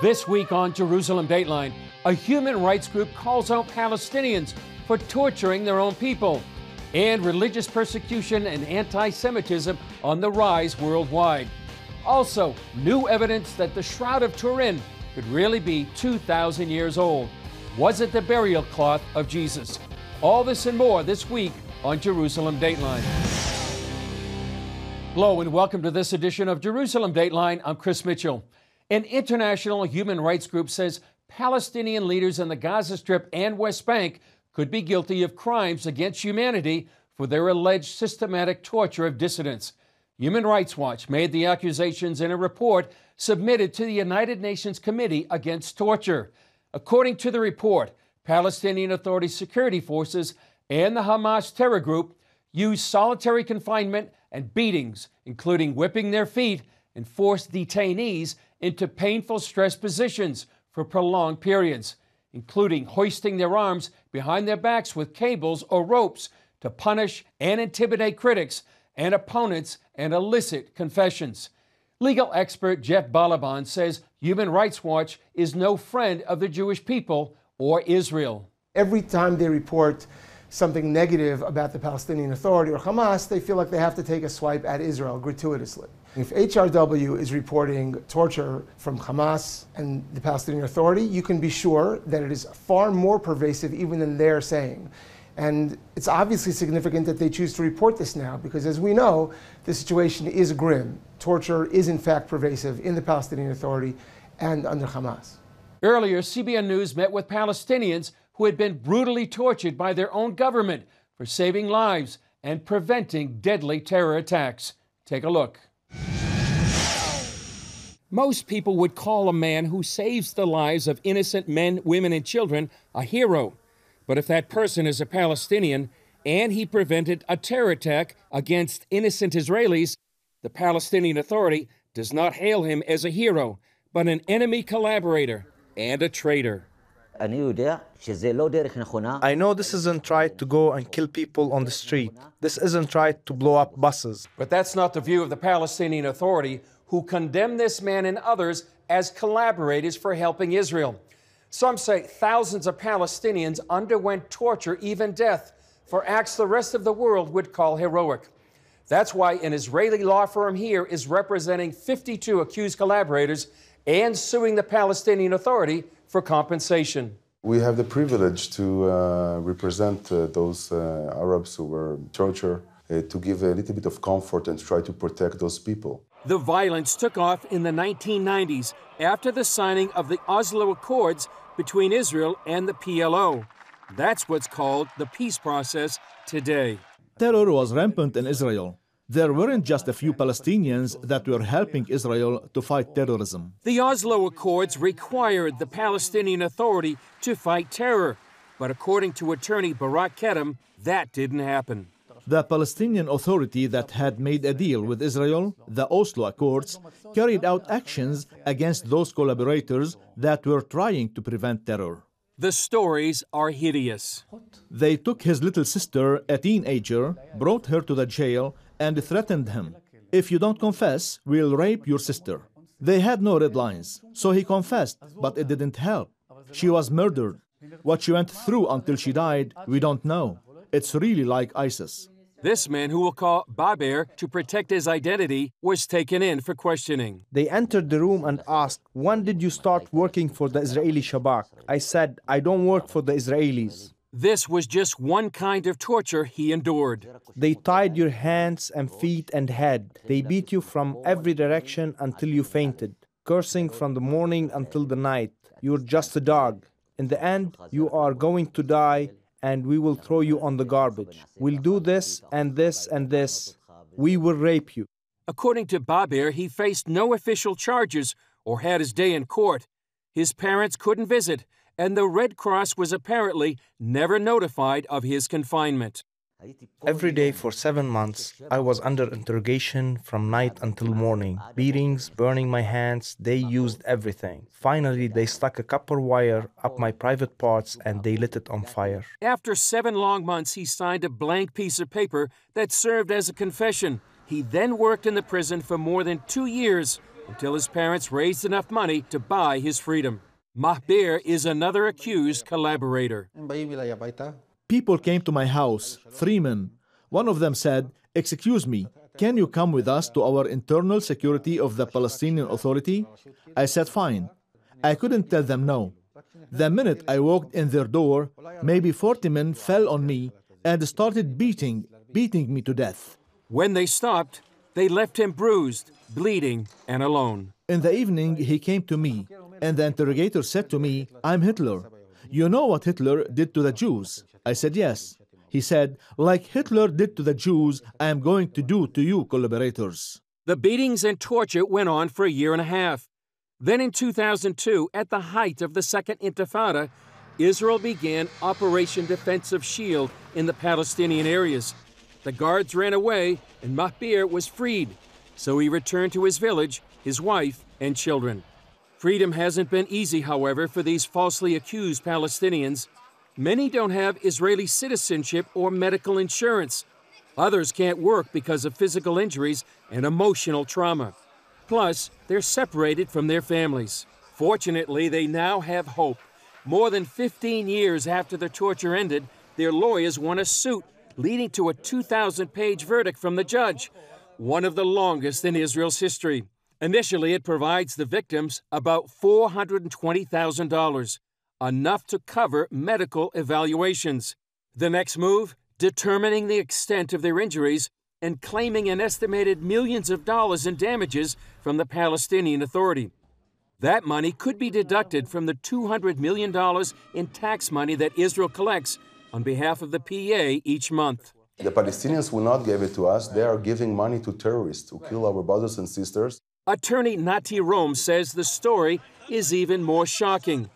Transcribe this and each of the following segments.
This week on Jerusalem Dateline, a human rights group calls out Palestinians for torturing their own people, and religious persecution and anti Semitism on the rise worldwide. Also, new evidence that the Shroud of Turin could really be 2,000 years old. Was it the burial cloth of Jesus? All this and more this week on Jerusalem Dateline. Hello, and welcome to this edition of Jerusalem Dateline. I'm Chris Mitchell. An international human rights group says Palestinian leaders in the Gaza Strip and West Bank could be guilty of crimes against humanity for their alleged systematic torture of dissidents. Human Rights Watch made the accusations in a report submitted to the United Nations Committee Against Torture. According to the report, Palestinian Authority security forces and the Hamas terror group used solitary confinement and beatings, including whipping their feet and forced detainees into painful stress positions for prolonged periods, including hoisting their arms behind their backs with cables or ropes to punish and intimidate critics and opponents and elicit confessions. Legal expert Jeff Balaban says Human Rights Watch is no friend of the Jewish people or Israel. Every time they report something negative about the Palestinian Authority or Hamas, they feel like they have to take a swipe at Israel gratuitously. If HRW is reporting torture from Hamas and the Palestinian Authority, you can be sure that it is far more pervasive even than they're saying. And it's obviously significant that they choose to report this now because, as we know, the situation is grim. Torture is, in fact, pervasive in the Palestinian Authority and under Hamas. Earlier, CBN News met with Palestinians who had been brutally tortured by their own government for saving lives and preventing deadly terror attacks. Take a look. Most people would call a man who saves the lives of innocent men, women, and children a hero. But if that person is a Palestinian and he prevented a terror attack against innocent Israelis, the Palestinian Authority does not hail him as a hero, but an enemy collaborator and a traitor. I know this isn't right to go and kill people on the street. This isn't right to blow up buses. But that's not the view of the Palestinian Authority, who condemn this man and others as collaborators for helping Israel. Some say thousands of Palestinians underwent torture, even death, for acts the rest of the world would call heroic. That's why an Israeli law firm here is representing 52 accused collaborators and suing the Palestinian Authority for compensation. We have the privilege to uh, represent uh, those uh, Arabs who were tortured, uh, to give a little bit of comfort and try to protect those people. The violence took off in the 1990s after the signing of the Oslo Accords between Israel and the PLO. That's what's called the peace process today. Terror was rampant in Israel. There weren't just a few Palestinians that were helping Israel to fight terrorism. The Oslo Accords required the Palestinian Authority to fight terror. But according to attorney Barak Kedem, that didn't happen. The Palestinian Authority that had made a deal with Israel, the Oslo Accords, carried out actions against those collaborators that were trying to prevent terror. The stories are hideous. They took his little sister, a teenager, brought her to the jail, and threatened him. If you don't confess, we'll rape your sister. They had no red lines, so he confessed, but it didn't help. She was murdered. What she went through until she died, we don't know. It's really like ISIS. This man, who will call Baber to protect his identity, was taken in for questioning. They entered the room and asked, When did you start working for the Israeli Shabak? I said, I don't work for the Israelis. This was just one kind of torture he endured. They tied your hands and feet and head. They beat you from every direction until you fainted, cursing from the morning until the night. You're just a dog. In the end, you are going to die and we will throw you on the garbage. We'll do this and this and this. We will rape you. According to Baber, he faced no official charges or had his day in court. His parents couldn't visit, and the Red Cross was apparently never notified of his confinement. Every day for seven months, I was under interrogation from night until morning. Beatings, burning my hands, they used everything. Finally, they stuck a copper wire up my private parts and they lit it on fire. After seven long months, he signed a blank piece of paper that served as a confession. He then worked in the prison for more than two years until his parents raised enough money to buy his freedom. Mahbir is another accused collaborator. People came to my house, three men. One of them said, Excuse me, can you come with us to our internal security of the Palestinian Authority? I said, Fine. I couldn't tell them no. The minute I walked in their door, maybe 40 men fell on me and started beating, beating me to death. When they stopped, they left him bruised, bleeding, and alone. In the evening, he came to me, and the interrogator said to me, I'm Hitler. You know what Hitler did to the Jews? I said, Yes. He said, Like Hitler did to the Jews, I am going to do to you, collaborators. The beatings and torture went on for a year and a half. Then in 2002, at the height of the Second Intifada, Israel began Operation Defensive Shield in the Palestinian areas. The guards ran away, and Mahbir was freed. So he returned to his village, his wife, and children. Freedom hasn't been easy, however, for these falsely accused Palestinians. Many don't have Israeli citizenship or medical insurance. Others can't work because of physical injuries and emotional trauma. Plus, they're separated from their families. Fortunately, they now have hope. More than 15 years after the torture ended, their lawyers won a suit, leading to a 2,000 page verdict from the judge, one of the longest in Israel's history. Initially, it provides the victims about $420,000, enough to cover medical evaluations. The next move determining the extent of their injuries and claiming an estimated millions of dollars in damages from the Palestinian Authority. That money could be deducted from the $200 million in tax money that Israel collects on behalf of the PA each month. The Palestinians will not give it to us. They are giving money to terrorists who kill our brothers and sisters. Attorney Nati Rom says the story is even more shocking.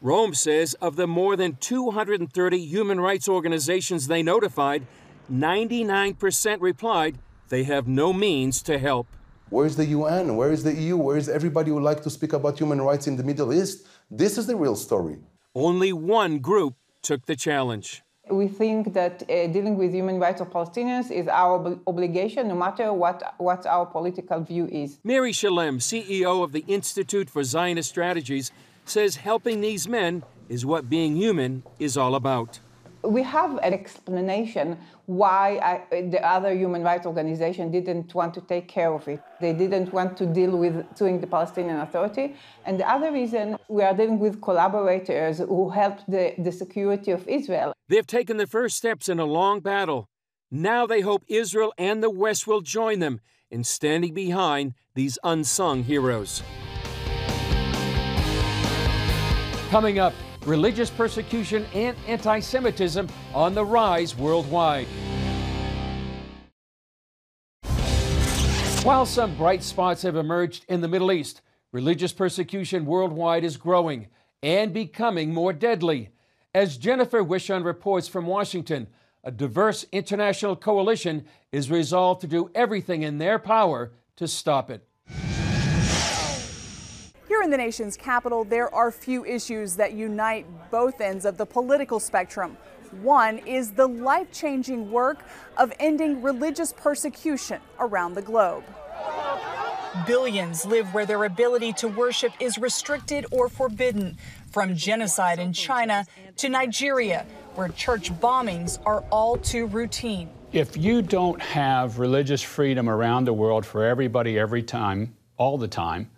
Rom says of the more than 230 human rights organizations they notified, 99% replied they have no means to help. Where's the UN? Where is the EU? Where is everybody who would like to speak about human rights in the Middle East? This is the real story. Only one group took the challenge. We think that uh, dealing with human rights of Palestinians is our ob- obligation, no matter what, what our political view is. Mary Shalem, CEO of the Institute for Zionist Strategies, says helping these men is what being human is all about. We have an explanation why I, the other human rights organization didn't want to take care of it. They didn't want to deal with suing the Palestinian Authority. And the other reason we are dealing with collaborators who helped the, the security of Israel. They've taken the first steps in a long battle. Now they hope Israel and the West will join them in standing behind these unsung heroes. Coming up, religious persecution and anti Semitism on the rise worldwide. While some bright spots have emerged in the Middle East, religious persecution worldwide is growing and becoming more deadly. As Jennifer Wishon reports from Washington, a diverse international coalition is resolved to do everything in their power to stop it. Here in the nation's capital, there are few issues that unite both ends of the political spectrum. One is the life changing work of ending religious persecution around the globe. Billions live where their ability to worship is restricted or forbidden, from genocide in China to Nigeria, where church bombings are all too routine. If you don't have religious freedom around the world for everybody, every time, all the time,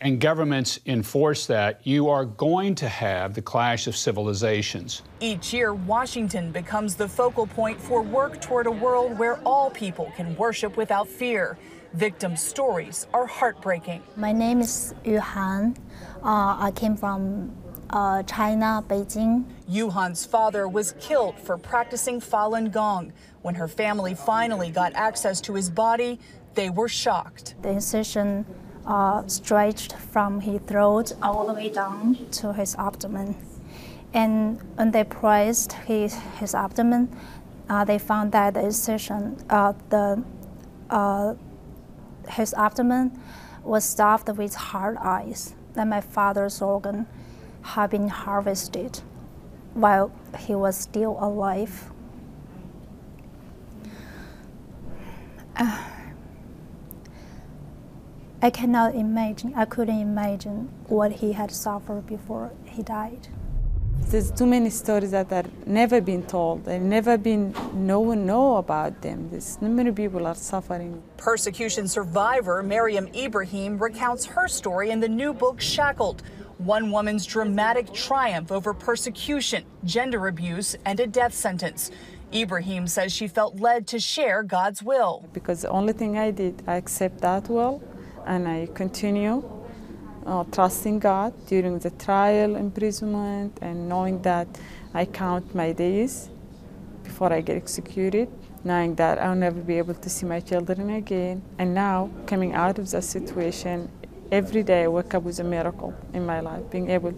and governments enforce that, you are going to have the clash of civilizations. Each year, Washington becomes the focal point for work toward a world where all people can worship without fear. Victim stories are heartbreaking. My name is Yuhan. Uh, I came from uh, China, Beijing. Yuhan's father was killed for practicing Falun Gong. When her family finally got access to his body, they were shocked. The incision uh, stretched from his throat all the way down to his abdomen. And when they pressed his, his abdomen, uh, they found that the incision, uh, the, uh, his abdomen was stuffed with hard ice. that my father's organ had been harvested while he was still alive. I cannot imagine, I couldn't imagine what he had suffered before he died. There's too many stories that are never been told and never been, no one know about them. There's so many people are suffering. Persecution survivor Meriam Ibrahim recounts her story in the new book Shackled, one woman's dramatic triumph over persecution, gender abuse, and a death sentence. Ibrahim says she felt led to share God's will. Because the only thing I did, I accept that will and I continue uh, trusting God during the trial, imprisonment, and knowing that I count my days before I get executed, knowing that I'll never be able to see my children again. And now, coming out of that situation, every day I wake up with a miracle in my life, being able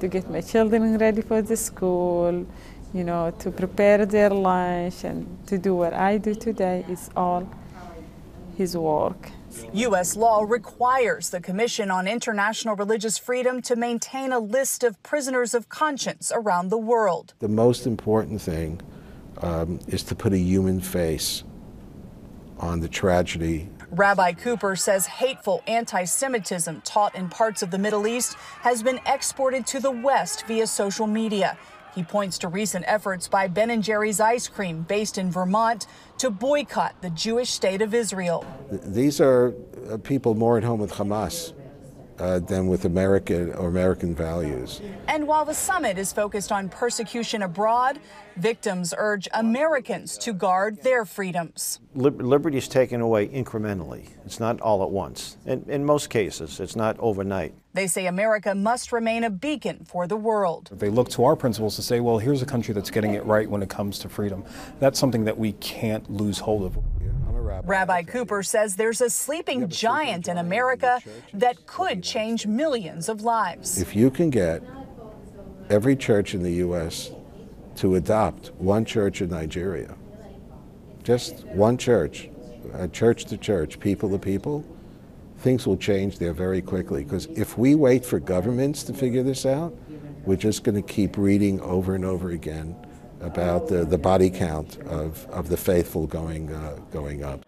to get my children ready for the school, you know, to prepare their lunch and to do what I do today is all His work. U.S. law requires the Commission on International Religious Freedom to maintain a list of prisoners of conscience around the world. The most important thing um, is to put a human face on the tragedy. Rabbi Cooper says hateful anti Semitism taught in parts of the Middle East has been exported to the West via social media. He points to recent efforts by Ben & Jerry's Ice Cream, based in Vermont, to boycott the Jewish state of Israel. These are uh, people more at home with Hamas uh, than with American or American values. And while the summit is focused on persecution abroad, victims urge Americans to guard their freedoms. liberty is taken away incrementally. It's not all at once. In, in most cases, it's not overnight. They say America must remain a beacon for the world. They look to our principles to say, well, here's a country that's getting it right when it comes to freedom. That's something that we can't lose hold of. Rabbi Cooper says there's a sleeping giant in America that could change millions of lives. If you can get every church in the U.S. to adopt one church in Nigeria, just one church, a church to church, people to people, things will change there very quickly. Because if we wait for governments to figure this out, we're just going to keep reading over and over again about the, the body count of, of the faithful going, uh, going up.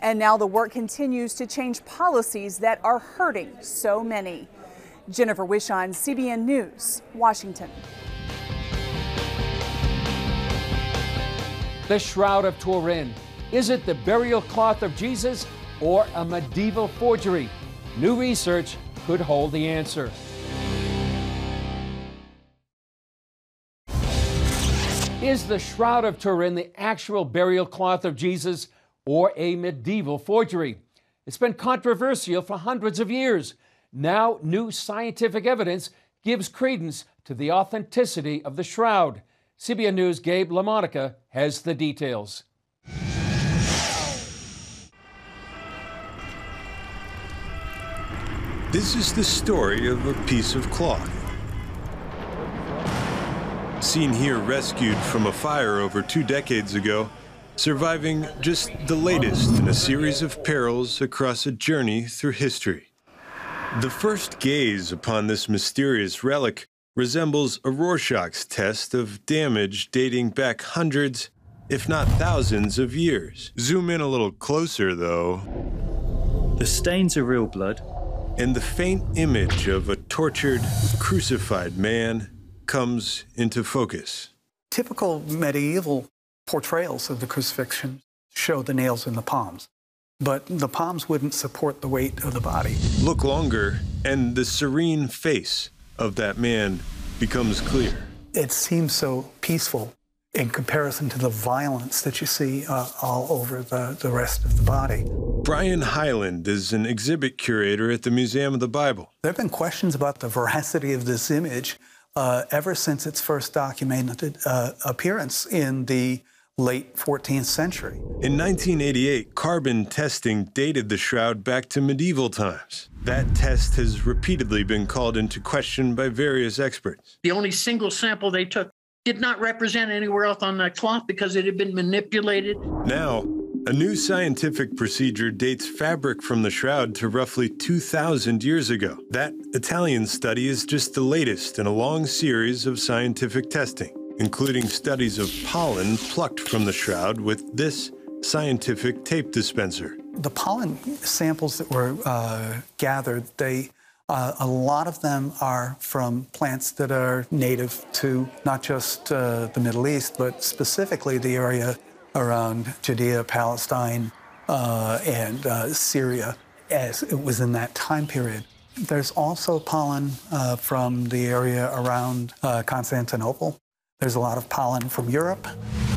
And now the work continues to change policies that are hurting so many. Jennifer Wishon, CBN News, Washington. The Shroud of Turin. Is it the burial cloth of Jesus or a medieval forgery? New research could hold the answer. Is the Shroud of Turin the actual burial cloth of Jesus or a medieval forgery? It's been controversial for hundreds of years. Now, new scientific evidence gives credence to the authenticity of the shroud. CBN News' Gabe LaMonica has the details. This is the story of a piece of cloth. Seen here rescued from a fire over two decades ago, surviving just the latest in a series of perils across a journey through history. The first gaze upon this mysterious relic resembles a Rorschach's test of damage dating back hundreds, if not thousands, of years. Zoom in a little closer, though. The stains are real blood. And the faint image of a tortured, crucified man comes into focus. Typical medieval portrayals of the crucifixion show the nails in the palms, but the palms wouldn't support the weight of the body. Look longer, and the serene face of that man becomes clear. It seems so peaceful in comparison to the violence that you see uh, all over the, the rest of the body. Brian Highland is an exhibit curator at the Museum of the Bible. There have been questions about the veracity of this image uh, ever since its first documented uh, appearance in the late 14th century. In 1988, carbon testing dated the shroud back to medieval times. That test has repeatedly been called into question by various experts. The only single sample they took did not represent anywhere else on that cloth because it had been manipulated. Now, a new scientific procedure dates fabric from the shroud to roughly 2,000 years ago. That Italian study is just the latest in a long series of scientific testing including studies of pollen plucked from the shroud with this scientific tape dispenser. The pollen samples that were uh, gathered, they uh, a lot of them are from plants that are native to not just uh, the Middle East, but specifically the area around Judea, Palestine, uh, and uh, Syria, as it was in that time period. There's also pollen uh, from the area around uh, Constantinople. There's a lot of pollen from Europe.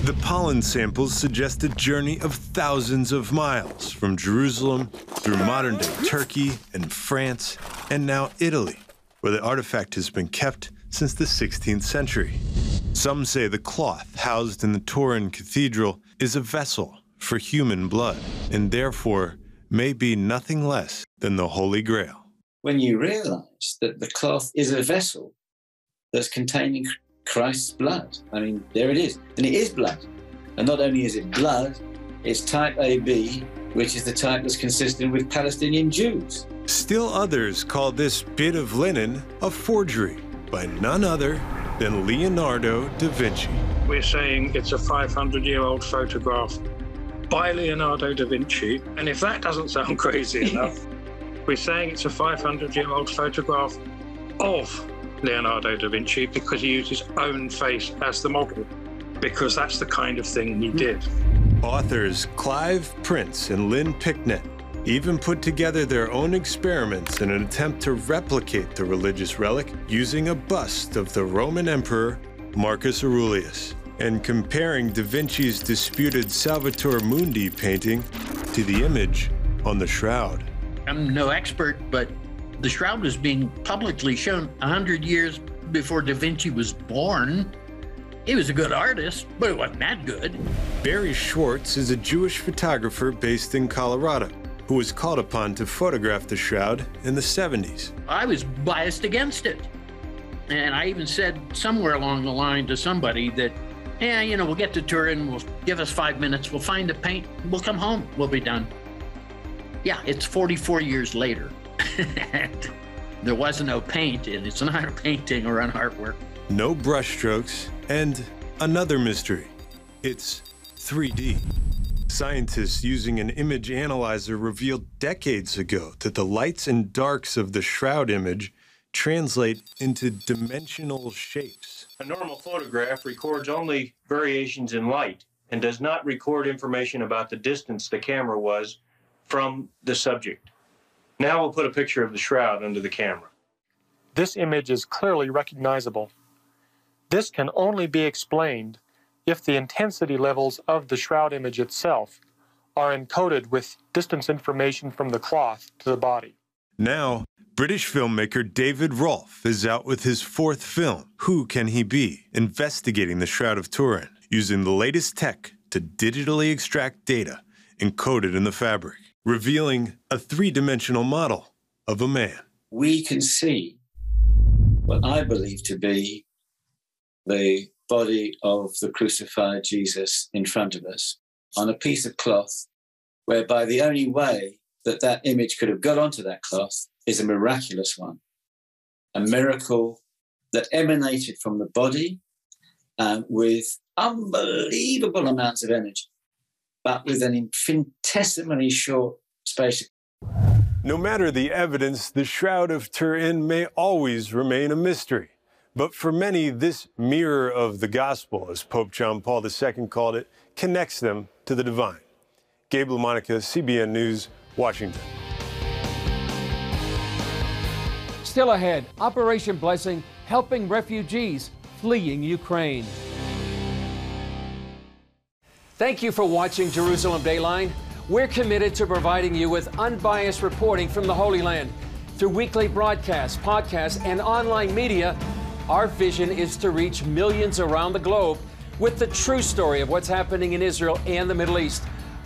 The pollen samples suggest a journey of thousands of miles from Jerusalem through modern day Turkey and France and now Italy, where the artifact has been kept since the 16th century. Some say the cloth housed in the Turin Cathedral is a vessel for human blood and therefore may be nothing less than the Holy Grail. When you realize that the cloth is a vessel that's containing Christ's blood. I mean, there it is. And it is blood. And not only is it blood, it's type AB, which is the type that's consistent with Palestinian Jews. Still others call this bit of linen a forgery by none other than Leonardo da Vinci. We're saying it's a 500 year old photograph by Leonardo da Vinci. And if that doesn't sound crazy enough, we're saying it's a 500 year old photograph of Leonardo da Vinci because he used his own face as the model, because that's the kind of thing he hmm. did. Authors Clive Prince and Lynn Picknett even put together their own experiments in an attempt to replicate the religious relic using a bust of the Roman Emperor Marcus Aurelius and comparing Da Vinci's disputed Salvator Mundi painting to the image on the shroud. I'm no expert, but the shroud was being publicly shown 100 years before Da Vinci was born. He was a good artist, but it wasn't that good. Barrie Schwortz is a Jewish photographer based in Colorado who was called upon to photograph the shroud in the 70s. I was biased against it. And I even said somewhere along the line to somebody that, yeah, you know, we'll get to Turin, we'll give us five minutes, we'll find the paint, we'll come home, we'll be done. Yeah, it's 44 years later. there was no paint, and it's not a painting or an artwork. No brushstrokes, and another mystery. It's 3D. Scientists using an image analyzer revealed decades ago that the lights and darks of the shroud image translate into dimensional shapes. A normal photograph records only variations in light and does not record information about the distance the camera was from the subject. Now we'll put a picture of the shroud under the camera. This image is clearly recognizable. This can only be explained if the intensity levels of the shroud image itself are encoded with distance information from the cloth to the body. Now, British filmmaker David Rolfe is out with his fourth film, Who Can He Be? Investigating the Shroud of Turin, using the latest tech to digitally extract data encoded in the fabric, revealing a three dimensional model of a man. We can see what I believe to be the body of the crucified Jesus in front of us on a piece of cloth, whereby the only way that that image could have got onto that cloth is a miraculous one, a miracle that emanated from the body um, with unbelievable amounts of energy, but with an infinitesimally short space. No matter the evidence, the Shroud of Turin may always remain a mystery. But for many, this mirror of the gospel, as Pope John Paul II called it, connects them to the divine. Gabe LaMonica, CBN News, Washington. Still ahead, Operation Blessing helping refugees fleeing Ukraine. Thank you for watching Jerusalem Dateline. We're committed to providing you with unbiased reporting from the Holy Land. Through weekly broadcasts, podcasts, and online media, our vision is to reach millions around the globe with the true story of what's happening in Israel and the Middle East,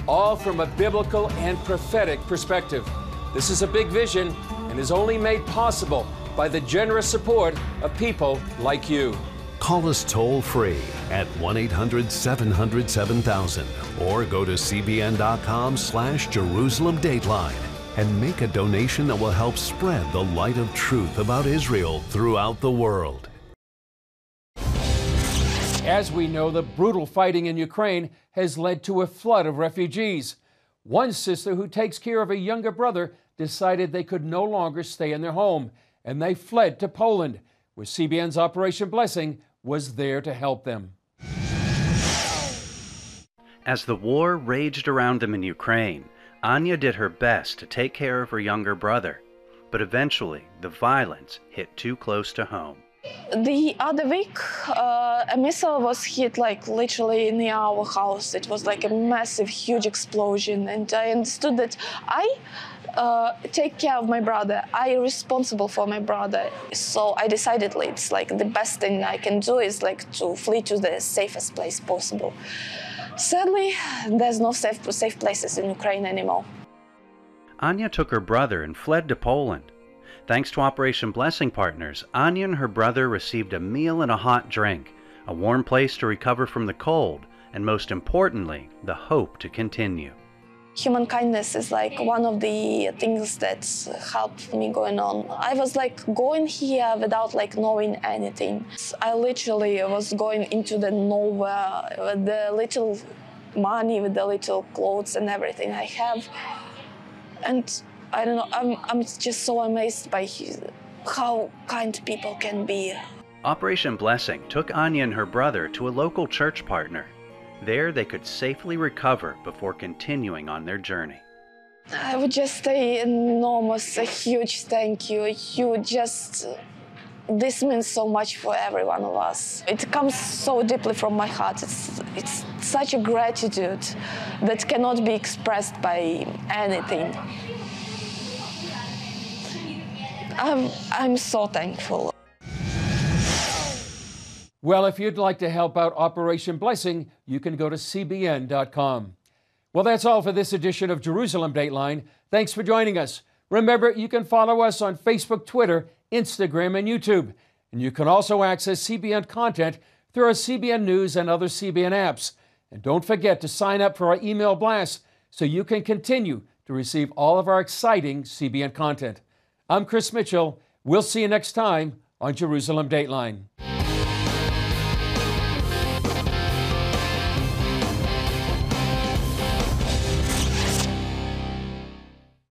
all from a biblical and prophetic perspective. This is a big vision and is only made possible by the generous support of people like you. Call us toll free at 1 800 700 7000 or go to cbn.com slash Jerusalem Dateline and make a donation that will help spread the light of truth about Israel throughout the world. As we know, the brutal fighting in Ukraine has led to a flood of refugees. One sister who takes care of a younger brother decided they could no longer stay in their home, and they fled to Poland, where CBN's Operation Blessing was there to help them. As the war raged around them in Ukraine, Anya did her best to take care of her younger brother, but eventually the violence hit too close to home. The other week, uh, a missile was hit like literally near our house. It was like a massive, huge explosion, and I understood that I uh, take care of my brother. I responsible for my brother. So I decided it's like the best thing I can do is like to flee to the safest place possible. Sadly, there's no safe, safe places in Ukraine anymore. Anya took her brother and fled to Poland. Thanks to Operation Blessing Partners, Anya and her brother received a meal and a hot drink, a warm place to recover from the cold, and most importantly, the hope to continue human kindness is like one of the things that helped me going on. I was like going here without like knowing anything. I literally was going into the nowhere with the little money, with the little clothes and everything I have. And I don't know, I'm, I'm just so amazed by how kind people can be. Operation Blessing took Anya and her brother to a local church partner there they could safely recover before continuing on their journey. I would just say enormous, a huge thank you. You just, this means so much for every one of us. It comes so deeply from my heart. It's, it's such a gratitude that cannot be expressed by anything. I'm, I'm so thankful. Well, if you'd like to help out Operation Blessing, you can go to CBN.com. Well, that's all for this edition of Jerusalem Dateline. Thanks for joining us. Remember, you can follow us on Facebook, Twitter, Instagram, and YouTube. And you can also access CBN content through our CBN News and other CBN apps. And don't forget to sign up for our email blast so you can continue to receive all of our exciting CBN content. I'm Chris Mitchell. We'll see you next time on Jerusalem Dateline.